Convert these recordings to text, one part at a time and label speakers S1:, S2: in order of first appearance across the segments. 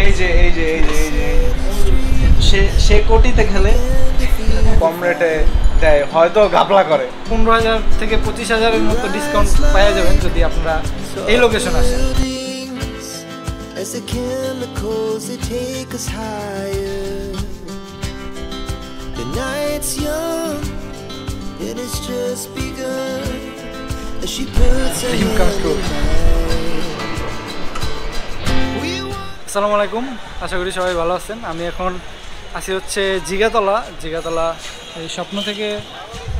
S1: এই যে এই যে এই যে এই যে। সে সে কোটিতে খেলে কম রেটে দেয় হয়তো ঘাপলা করে।
S2: পনেরো হাজার থেকে পঁচিশ হাজারের মতো ডিসকাউন্ট পাওয়া যাবেন যদি আপনারা এই লোকেশন আসেন।
S3: As the chemicals they take us higher. The night's young, and it's just begun. As she puts her
S2: আসসালামু আলাইকুম। আশা করি সবাই ভালো আছেন। আমি এখন আছি হচ্ছে জিগাতলা। জিগাতলা এই স্বপ্ন থেকে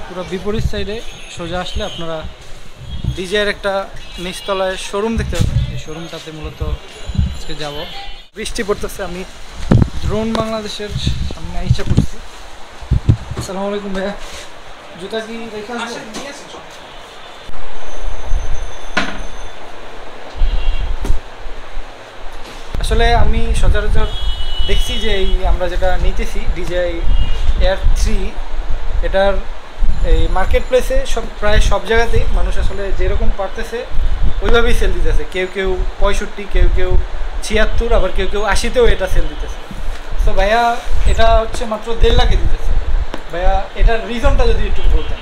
S2: পুরো বিপরীত সাইডে সোজা আসলে আপনারা ডিজের একটা নিচতলায় শোরুম দেখতে পাবেন। এই শোরুমটাতে মূলত আজকে যাব। বৃষ্টি পড়তেছে, আমি ড্রোন বাংলাদেশের সামনে আইসা পড়ছি। আসসালামু আলাইকুম ভাইয়া। জুতা কি রেখে আসলে আমি সচরাচর দেখছি যে এই আমরা যেটা নিতেছি ডিজাই এয়ার থ্রি এটার এই মার্কেট প্লেসে সব, প্রায় সব জায়গাতেই মানুষ আসলে যেরকম পারতেছে, ওইভাবেই সেল দিতেছে। কেউ কেউ পঁয়ষট্টি, কেউ কেউ ছিয়াত্তর, আবার কেউ কেউ আশিতেও এটা সেল দিতেছে। তো ভাইয়া, এটা হচ্ছে মাত্র দেড় লাখে দিতেছে। ভাইয়া, এটার রিজনটা যদি একটু বলতেন।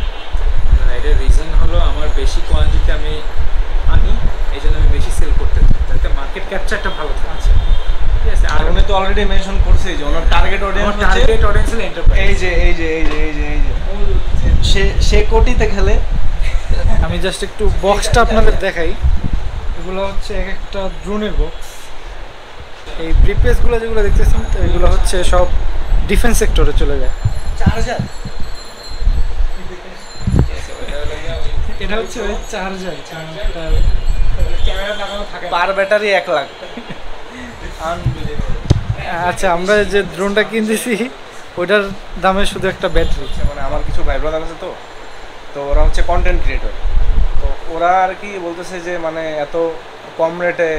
S4: এটার রিজন হলো আমার বেশি কোয়ান্টিটি আমি আনি। এই জন্য আমি বেশি সেল করতে চাই। যাতে মার্কেট ক্যাপচারটা ভালো থাকে। ঠিক আছে আর
S1: আর উনি তো অলরেডি মেনশন করছে যে ওনার টার্গেট
S4: আমার
S1: অডিয়েন্স
S4: টার্গেট অডিয়েন্স হলো এন্টারপ্রাইজ
S1: এই যে এই যে এই যে এই যে এই যে। সে সে কোটিতে খেলে।
S2: আমি জাস্ট একটু বক্সটা আপনাদের দেখাই। এগুলো হচ্ছে এক একটা ড্রোনের বক্স এই ব্রিপেসগুলো যেগুলো দেখতেছেন তো এগুলো হচ্ছে সব ডিফেন্স সেক্টরে চলে যায়।
S1: চার হাজার।
S2: এটা হচ্ছে ওই চার্জার
S4: ক্যামেরা লাগানো থাকে না।
S1: পার ব্যাটারি এক লাখ।
S2: আচ্ছা আমরা যে ড্রোনটা কিনতেছি ওইটার দামে শুধু একটা ব্যাটারি
S1: মানে আমার কিছু ভাই ব্রাদার আছে তো তো ওরা হচ্ছে কন্টেন্ট ক্রিয়েটর তো ওরা আর কি বলতেছে যে মানে এত কম রেটে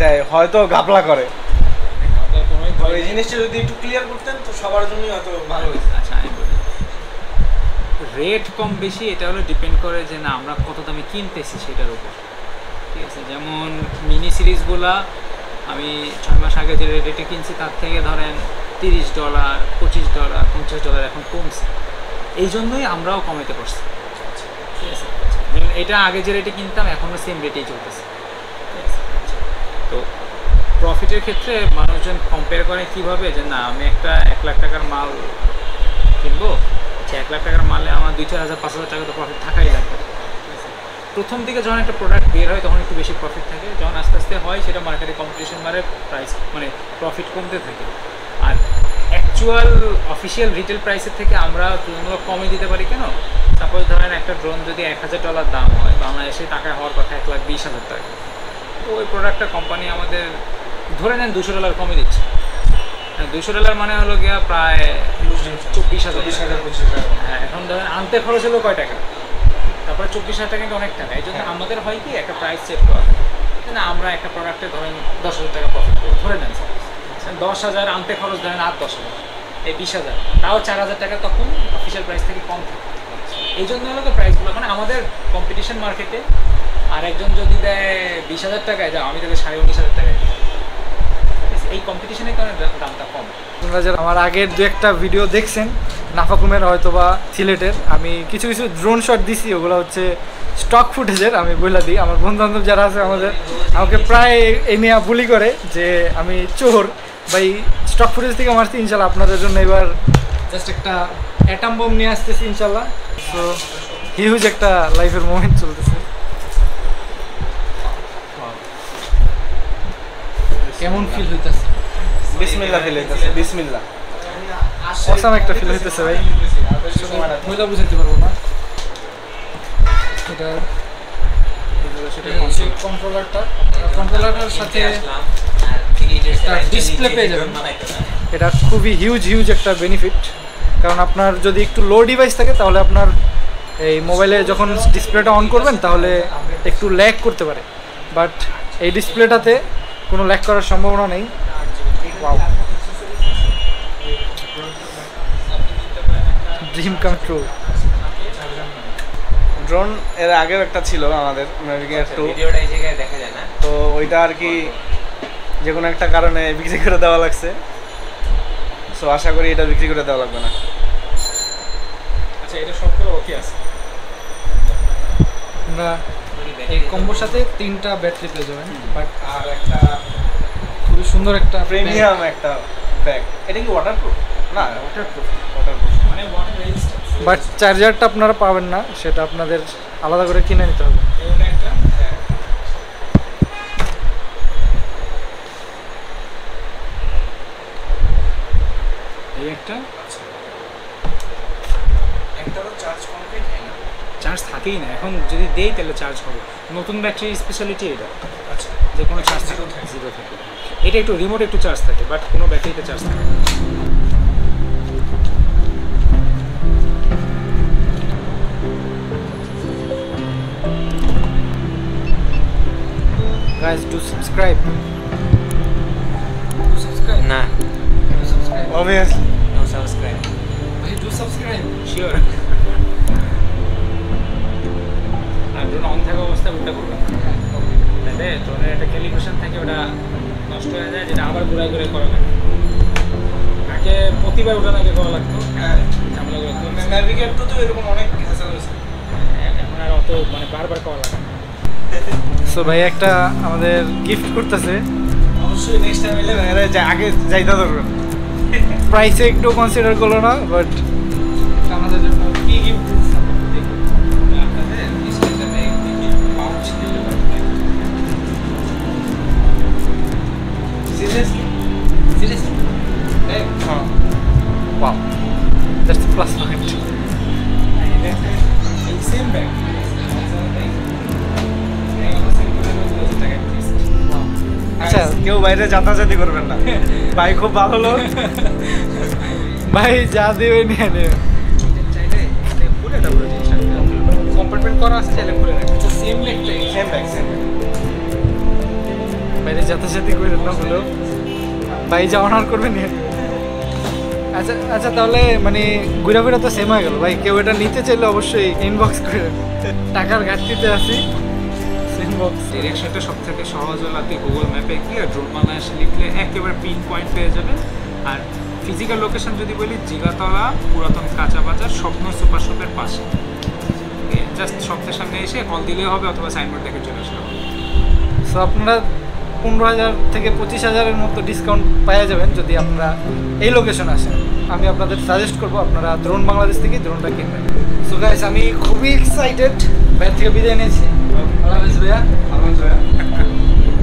S1: দেয় হয়তো ঘাপলা করে। এই জিনিসটা যদি একটু ক্লিয়ার করতেন তো সবার জন্যই হয়তো ভালো হয়েছে
S4: আচ্ছা আমি বলি। রেট কম বেশি এটা হলো ডিপেন্ড করে যে না আমরা কত দামে কিনতেছি সেটার উপর। ঠিক আছে, যেমন মিনি সিরিজগুলা আমি ছয় মাস আগে যে রেটে কিনছি, তার থেকে ধরেন তিরিশ ডলার পঁচিশ ডলার পঞ্চাশ ডলার এখন কমছে। এই জন্যই আমরাও কমাইতে পারছি। ঠিক আছে? এটা আগে যে রেটে কিনতাম এখনও সেম রেটেই চলতেছে। তো প্রফিটের ক্ষেত্রে মানুষজন কম্পেয়ার করে কীভাবে যে, না, আমি একটা এক লাখ টাকার মাল কিনবো এক লাখ টাকার মালে আমার দুই, চার হাজার, পাঁচ হাজার টাকা তো প্রফিট থাকাই লাগবে। প্রথম দিকে যখন একটা প্রোডাক্ট বের হয় তখন একটু বেশি প্রফিট থাকে। যখন আস্তে আস্তে হয় সেটা মার্কেটে কম্পিটিশন বাড়ে প্রাইস মানে প্রফিট কমতে থাকে। আর অ্যাকচুয়াল অফিসিয়াল রিটেল প্রাইসের থেকে আমরা তুলনামূলক কমে দিতে পারি। কেন? সাপোজ ধরেন একটা ড্রোন যদি এক হাজার ডলার দাম হয় বাংলাদেশে টাকায় হওয়ার কথা এক লাখ বিশ হাজার টাকা। তো ওই প্রোডাক্টটা কোম্পানি আমাদের ধরে নেন দুশো ডলার কমে দিচ্ছে। দুশো ডলার মানে হলো গিয়া প্রায় চব্বিশ হাজার। হ্যাঁ এখন ধরেন আনতে খরচ হলো কয় টাকা? তারপরে চব্বিশ হাজার টাকা কিন্তু অনেক টাকা এই জন্য আমাদের হয় কি একটা প্রাইস সেট করা থাকে। না আমরা একটা প্রোডাক্টে ধরেন দশ হাজার টাকা প্রফিট করি ধরে নেন স্যার দশ হাজার আনতে খরচ ধরেন আর দশ হাজার। এই বিশ হাজার। তাও চার হাজার টাকা তখন অফিসিয়াল প্রাইস থেকে কম থাকে। এই জন্য হলো তো প্রাইসগুলো মানে আমাদের কম্পিটিশন মার্কেটে আর একজন যদি দেয় বিশ হাজার টাকায় যাও আমি তাকে সাড়ে উনিশ হাজার টাকায় দিই। ঠিক আছে? এই কম্পিটিশনের কারণে দামটা কম।
S2: আপনারা যারা আমার আগের দু একটা ভিডিও দেখছেন, নাফাকুমের হয়তো বা সিলেটের, আমি কিছু কিছু ড্রোন শট দিছি, ওগুলো হচ্ছে স্টক ফুটেজের আমি বইলা দিই। আমার বন্ধু বান্ধব যারা আছে আমাদের, আমাকে প্রায় এই নিয়ে বুলি করে যে আমি চোর। বা এই স্টক ফুটেজ থেকে মারছি, ইনশাল্লাহ আপনাদের জন্য এবার জাস্ট একটা অ্যাটাম বম নিয়ে আসতেছি, ইনশাল্লাহ। তো হিউজ একটা লাইফের মোমেন্ট চলতেছে। কেমন ফিল হইতেছে?
S1: বিসমিল্লা ফেলে দিতেছে বিসমিল্লা
S2: অসাম একটা ফিল হইতেছে ভাই। মহিলা বুঝাইতে পারব না। এটা কন্ট্রোলারটা কন্ট্রোলারটার সাথে একটা ডিসপ্লে পেয়ে যাবেন। এটা খুবই হিউজ হিউজ একটা বেনিফিট কারণ আপনার যদি একটু লো ডিভাইস থাকে তাহলে আপনার এই মোবাইলে যখন ডিসপ্লেটা অন করবেন তাহলে একটু ল্যাগ করতে পারে। বাট এই ডিসপ্লেটাতে কোনো ল্যাক করার সম্ভাবনা নেই। ড্রিম কাম ট্রু
S1: ড্রোন এর আগেও একটা ছিল আমাদের নাভিগেট টু
S4: ভিডিওটা এই জায়গায় দেখা যায় না?
S1: তো ওইটা আর কি যে কোনো একটা কারণে বিক্রি করে দেওয়া লাগছে। সো আশা করি এটা বিক্রি করে দেওয়া লাগবে না।
S4: আচ্ছা এটা সব করে ওকে আছে।
S2: আমরা এই কম্বোর সাথে তিনটা ব্যাটারি পেয়ে যাবেন। বাট
S1: আর একটা
S2: খুবই সুন্দর একটা
S1: প্রিমিয়াম একটা ব্যাগ এটা কি ওয়াটারপ্রুফ না
S2: ওয়াটারপ্রুফ
S1: ওয়াটারপ্রুফ
S4: মানে ওয়াটার
S2: বাট চার্জারটা আপনারা পাবেন না সেটা আপনাদের আলাদা করে কিনে নিতে হবে।
S4: এই একটা
S1: একটারও চার্জ কমপ্লিট হয় না
S4: চার্জ থাকেই না। এখন যদি দেই তাহলে চার্জ হবে। নতুন ব্যাটারির স্পেশালিটি এটা।
S1: আচ্ছা।
S4: যে কোনো চার্জ জিরো থাকে। জিরো থাকে। এটা একটু রিমোট একটু চার্জ থাকে বাট কোনো ব্যাটারিতে চার্জ থাকে না।
S2: গাইস ডু সাবস্ক্রাইব সাবস্ক্রাইব
S5: না
S2: সাবস্ক্রাইব
S1: অবভিয়াসলি
S5: নো সাবস্ক্রাইব
S2: ভাই ডু সাবস্ক্রাইব
S4: শিওর আর ড্রোন অন থাকা অবস্থায় উল্টা করবে না ড্রোনের একটা ক্যালিব্রেশন থাকে ওটা নষ্ট হয়ে যায় যেটা আবার ঘুরাই ঘুরাই করা লাগে। আগে প্রতিবার ওটা আগে করা লাগতো।
S1: হ্যাঁ।
S4: ঝামেলা করতো
S1: ন্যাভিগেট তো তো এরকম অনেক হ্যাসেল হয়েছে।
S4: এখন আর অত মানে বারবার করা লাগে
S2: সো ভাই একটা আমাদের গিফট করতেছে।
S1: অবশ্যই নেক্সট টাইম এলে আগে যাইতে ধরবেন
S2: প্রাইসে একটু কনসিডার করল না বাট
S1: কেউ বাইরে যাতাযাতি করবেন না। ভাই খুব ভালো লোক।
S2: ভাই যা দেবে নিয়ে নেবে।
S4: চাইলে খুলে দেবো কম্পার্টমেন্ট করা আছে চাইলে খুলে রাখবে সেম
S1: সেম ব্যাগ সেম
S2: বাইরে যাতাযাতি না হলেও। ভাই নিয়ে আচ্ছা আচ্ছা তাহলে মানে ঘুরে ফিরে তো সেম হয়ে গেল। ভাই কেউ এটা নিতে চাইলে অবশ্যই ইনবক্স করে। টাকার ঘাটতিতে আছি।
S4: ডিরেকশনটা সব থেকে সহজ হলো আপনি গুগল ম্যাপে গিয়ে ড্রোন বাংলাদেশে লিখলে একেবারে পিন পয়েন্ট পেয়ে যাবেন। আর ফিজিক্যাল লোকেশন যদি বলি জিগাতলা পুরাতন কাঁচা বাজার, স্বপ্ন সুপার শপের পাশে। জাস্ট শপের সামনে এসে কল দিলেই হবে অথবা সাইনবোর্ড দেখে চলে আসলে হবে।
S2: সো আপনারা পনেরো হাজার থেকে পঁচিশ হাজারের মতো ডিসকাউন্ট পাওয়া যাবেন যদি আপনারা এই লোকেশন আসেন। আমি আপনাদের সাজেস্ট করব আপনারা দ্রোন বাংলাদেশ থেকে দ্রোনটা কিনবেন। সো গাইস আমি খুবই এক্সাইটেড বাইরে থেকে বিদায় নিয়েছি। ভাইয়া।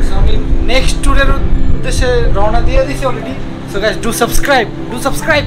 S2: সো আমি নেক্সট ট্যুরের উদ্দেশ্যে রওনা দিয়ে দিয়েছি already so guys do subscribe do subscribe